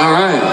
All right.